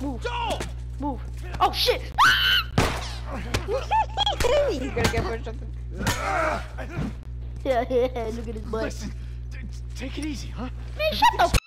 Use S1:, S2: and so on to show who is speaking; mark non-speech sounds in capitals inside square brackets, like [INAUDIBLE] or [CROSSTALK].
S1: Move.
S2: Joel!
S1: Move. Oh shit! [LAUGHS]
S3: He's gonna get pushed up.
S1: Yeah, yeah, look at his butt.
S2: Listen, take it easy, huh?
S1: Man, shut the